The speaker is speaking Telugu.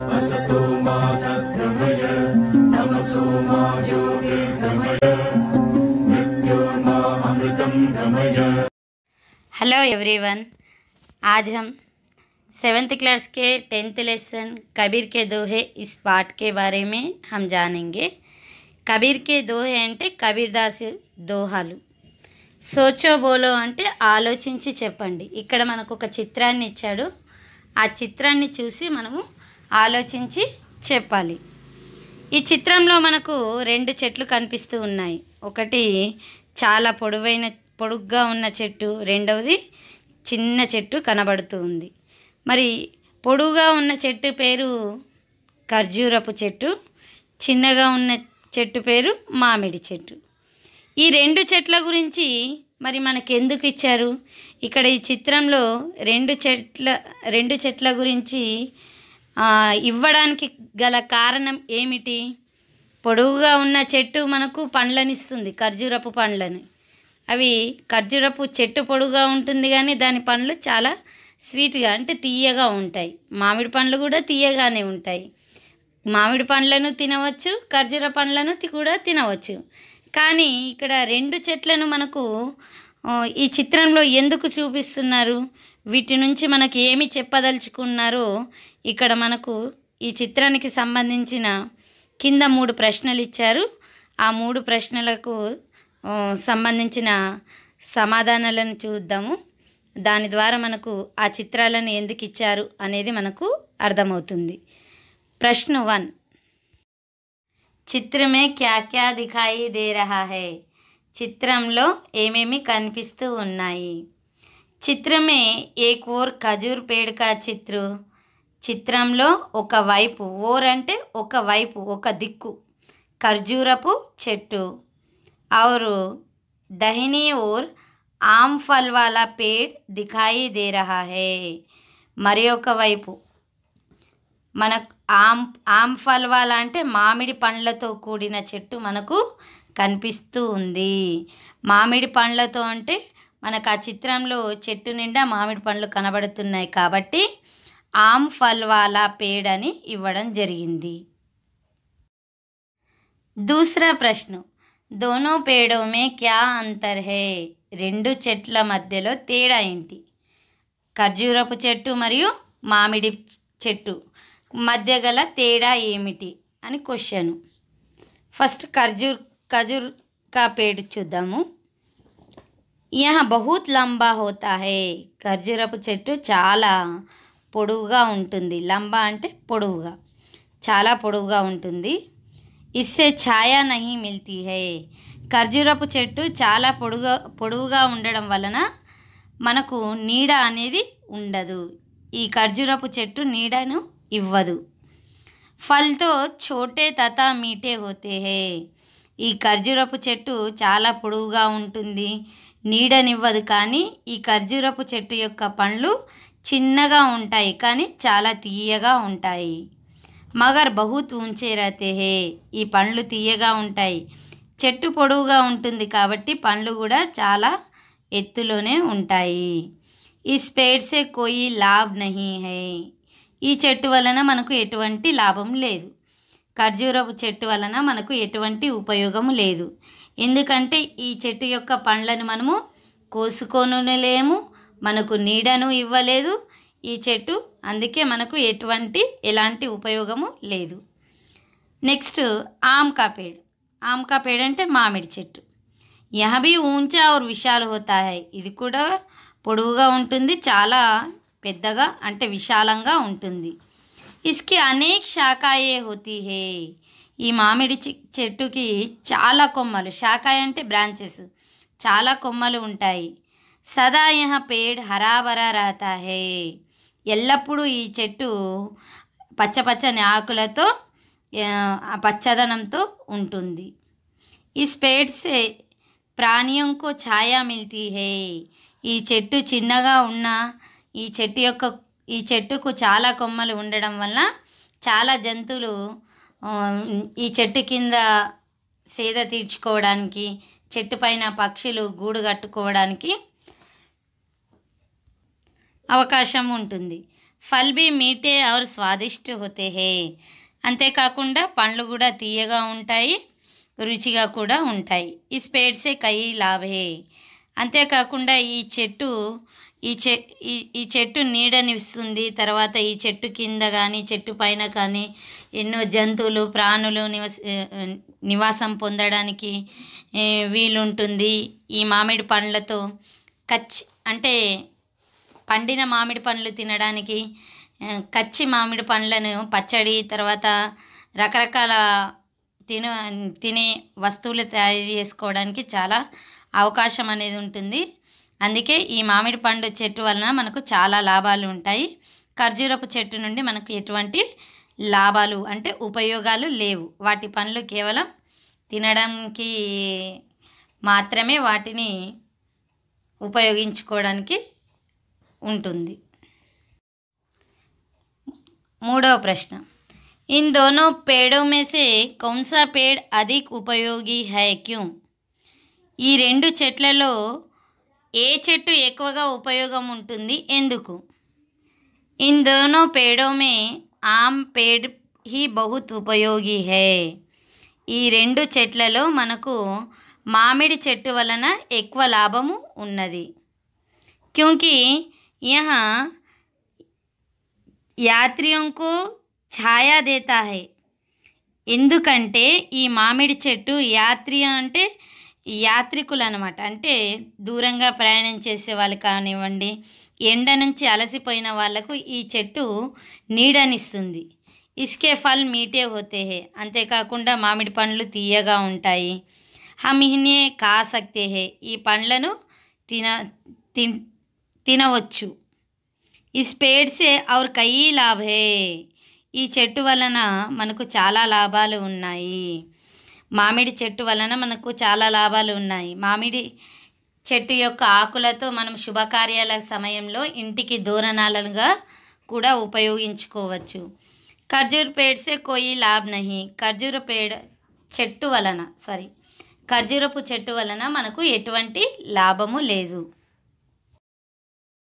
असतो मा सद्गमय तमसो मा ज्योतिर्गमय मृत्योर्मा अमृतं गमय हेलो एवरीवन आज हम सेवेंथ क्लास के टेंथ लेसन कबीर के दोहे इस पाठ के बारे में हम जानेंगे కబీర్ కే దోహే అంటే కబీర్ దాస్ దోహాలు సోచో బోలో అంటే ఆలోచించి చెప్పండి ఇక్కడ మనకు ఒక చిత్రాన్ని ఇచ్చాడు ఆ చిత్రాన్ని చూసి మనము ఆలోచించి చెప్పాలి. ఈ చిత్రంలో మనకు రెండు చెట్లు కనిపిస్తూ ఉన్నాయి. ఒకటి చాలా పొడవైన పొడుగ్గా ఉన్న చెట్టు రెండవది చిన్న చెట్టు కనబడుతూ ఉంది. మరి పొడువుగా ఉన్న చెట్టు పేరు ఖర్జూరపు చెట్టు చిన్నగా ఉన్న చెట్టు పేరు మామిడి చెట్టు. ఈ రెండు చెట్ల గురించి మరి మనకు ఎందుకు ఇచ్చారు? ఇక్కడ ఈ చిత్రంలో రెండు చెట్ల రెండు చెట్ల గురించి ఇవ్వడానికి గల కారణం ఏమిటి? పొడవుగా ఉన్న చెట్టు మనకు పండ్లనిస్తుంది ఖర్జూరపు పండ్లని. అవి ఖర్జూరపు చెట్టు పొడుగుగా ఉంటుంది కానీ దాని పండ్లు చాలా స్వీట్గా అంటే తీయగా ఉంటాయి. మామిడి పండ్లు కూడా తీయగానే ఉంటాయి. మామిడి పండ్లను తినవచ్చు ఖర్జూర పండ్లను తి- కూడా తినవచ్చు. కానీ ఇక్కడ రెండు చెట్లను మనకు ఈ చిత్రంలో ఎందుకు చూపిస్తున్నారు? వీటి నుంచి మనకు ఏమి చెప్పదలుచుకున్నారో ఇక్కడ మనకు ఈ చిత్రానికి సంబంధించిన కింద మూడు ప్రశ్నలు ఇచ్చారు. ఆ మూడు ప్రశ్నలకు సంబంధించిన సమాధానాలను చూద్దాము. దాని ద్వారా మనకు ఆ చిత్రాలను ఎందుకు ఇచ్చారు అనేది మనకు అర్థమవుతుంది. ప్రశ్న వన్. చిత్రమే క్యా క్యా దిఖాయి దే రహా హై. చిత్రంలో ఏమేమి కనిపిస్తూ ఉన్నాయి? చిత్రమే ఏక్ ఓర్ ఖజూర్ పేడకా చిత్రు? చిత్రంలో ఒక వైపు ఓర్ అంటే ఒక వైపు ఒక దిక్కు ఖర్జూరపు చెట్టు. ఆరు దహిని or am ఫల్ Wala paid దిఖాయి they రహా హే. మరి ఒక వైపు మన ఆం ఆంఫల్వాలా అంటే మామిడి పండ్లతో కూడిన చెట్టు మనకు కనిపిస్తూ ఉంది. మామిడి పండ్లతో అంటే మనకు ఆ చిత్రంలో చెట్టు నిండా మామిడి పండ్లు కనబడుతున్నాయి కాబట్టి ఆమ్ ఫల్వాలా పేడని ఇవ్వడం జరిగింది. దూసరా ప్రశ్న. దోనో పేడోమే క్యా అంతర్ హే? రెండు చెట్ల మధ్యలో తేడా ఏంటి? ఖర్జూరపు చెట్టు మరియు మామిడి చెట్టు. మధ్య గల తేడా ఏమిటి అని క్వశ్చన్ ఫస్ట్ ఖర్జూర్ ఖజూర్ కా పేడు చూద్దాము. యహ బహుత్ లంబా హోతా హే. ఖర్జూరపు చెట్టు చాలా పొడవుగా ఉంటుంది. లంబా అంటే పొడవుగా చాలా పొడవుగా ఉంటుంది. ఇస్సే ఛాయా నహి మిల్తీ హై. ఖర్జూరపు చెట్టు చాలా పొడుగా పొడవుగా ఉండడం వలన మనకు నీడ అనేది ఉండదు. ఈ ఖర్జూరపు చెట్టు నీడను ఇవ్వదు. ఫల్తో చోటే తథా మీటే హోతే హే. ఈ ఖర్జూరపు చెట్టు చాలా పొడవుగా ఉంటుంది. నీడనివ్వదు కానీ ఈ ఖర్జూరపు చెట్టు యొక్క పండ్లు చిన్నగా ఉంటాయి కానీ చాలా తీయగా ఉంటాయి. మగర్ బహుత్ ఊంచే రతే హే. ఈ పండ్లు తీయగా ఉంటాయి. చెట్టు పొడవుగా ఉంటుంది కాబట్టి పండ్లు కూడా చాలా ఎత్తులోనే ఉంటాయి. ఈ స్పేడ్సే కోయి లాభ్ నహీ హై. ఈ చెట్టు వలన మనకు ఎటువంటి లాభం లేదు. ఖర్జూరపు చెట్టు వలన మనకు ఎటువంటి ఉపయోగం లేదు. ఎందుకంటే ఈ చెట్టు యొక్క పండ్లను మనము కోసుకోనులేము మనకు నీడను ఇవ్వలేదు ఈ చెట్టు. అందుకే మనకు ఎటువంటి ఎలాంటి ఉపయోగము లేదు. నెక్స్ట్ ఆమ్కా పేడ్. ఆమ్ పేడ్ అంటే మామిడి చెట్టు. యహబీ ఊంచా और విశాల్ హోతా ఇది కూడా పొడవుగా ఉంటుంది చాలా పెద్దగా అంటే విశాలంగా ఉంటుంది. ఇస్కి అనేక్ శాఖాయే హోతీ హే. ఈ మామిడి చెట్టుకి చాలా కొమ్మలు. శాఖాయ అంటే బ్రాంచెస్. చాలా కొమ్మలు ఉంటాయి. సదా యహ పేడ్ హరాభరా రాతా హే. ఎల్లప్పుడూ ఈ చెట్టు పచ్చ పచ్చని ఆకులతో ఆ, పచ్చదనంతో ఉంటుంది. ఈ స్పేడ్సే ప్రాణియంకో ఛాయా మిల్తీ హే. ఈ చెట్టు చిన్నగా ఉన్న ఈ చెట్టు యొక్క ఈ చెట్టుకు చాలా కొమ్మలు ఉండడం వల్ల చాలా జంతువులు ఈ చెట్టు కింద సేద తీర్చుకోవడానికి చెట్టు పైన పక్షులు గూడు కట్టుకోవడానికి అవకాశం ఉంటుంది. ఫల్ బి మీటే ఆర్ స్వాదిష్ట హోతే హే. అంతేకాకుండా పండ్లు కూడా తీయగా ఉంటాయి రుచిగా కూడా ఉంటాయి. ఈ స్పేడ్సే కై లాభే. అంతేకాకుండా ఈ చెట్టు ఈ చె ఈ ఈ చెట్టు నీడనిస్తుంది. తర్వాత ఈ చెట్టు కింద కానీ చెట్టు పైన కానీ ఎన్నో జంతువులు ప్రాణులు నివస నివాసం పొందడానికి వీలుంటుంది. ఈ మామిడి పండ్లతో కచ్చి అంటే పండిన మామిడి పండ్లు తినడానికి కచ్చి మామిడి పండ్లను పచ్చడి తర్వాత రకరకాల తిన తినే వస్తువులు తయారు చేసుకోవడానికి చాలా అవకాశం అనేది ఉంటుంది. అందుకే ఈ మామిడి పండు చెట్టు వలన మనకు చాలా లాభాలు ఉంటాయి ఖర్జూరపు చెట్టు నుండి మనకు ఎటువంటి లాభాలు అంటే ఉపయోగాలు లేవు వాటి పండ్లు కేవలం తినడానికి మాత్రమే వాటిని ఉపయోగించుకోవడానికి ఉంటుంది మూడవ ప్రశ్న इन दोनों पेड़ों में से कौन सा पेड़ अधिक उपयोगी है क्यों ఈ రెండు చెట్లలో ఏ చెట్టు ఎక్కువగా ఉపయోగం ఉంటుంది? ఎందుకు? In Dono పేడోమే am paid he బహుత్ ఉపయోగి హే. ఈ రెండు చెట్లలో మనకు మామిడి చెట్టు వలన ఎక్కువ లాభము ఉన్నది. క్యూంకి యహ యాత్రియంకు ఛాయా దేతా హై. ఎందుకంటే ఈ మామిడి చెట్టు యాత్రియ అంటే యాత్రికులు అనమాట అంటే దూరంగా ప్రయాణం చేసే వాళ్ళు కానివ్వండి ఎండ నుంచి అలసిపోయిన వాళ్ళకు ఈ చెట్టు నీడనిస్తుంది. ఇస్కే ఫల్ మీటే హోతే హే. అంతేకాకుండా మామిడి పండ్లు తీయగా ఉంటాయి. హమిహినే కాసక్తే హే. ఈ పండ్లను తిన తిన్ తినవచ్చు. ఇస్ స్పేడ్సే సే ఔర్ లాభే. ఈ చెట్టు వలన మనకు చాలా లాభాలు ఉన్నాయి. మామిడి చెట్టు వలన మనకు చాలా లాభాలు ఉన్నాయి. మామిడి చెట్టు యొక్క ఆకులతో మనం శుభకార్యాల సమయంలో ఇంటికి దూరణాలుగా కూడా ఉపయోగించుకోవచ్చు. ఖర్జూర్ పేడ్సే కోయి లాభ్ నహి. ఖర్జూర పేడ చెట్టు వలన సారీ ఖర్జూరపు చెట్టు వలన మనకు ఎటువంటి లాభము లేదు.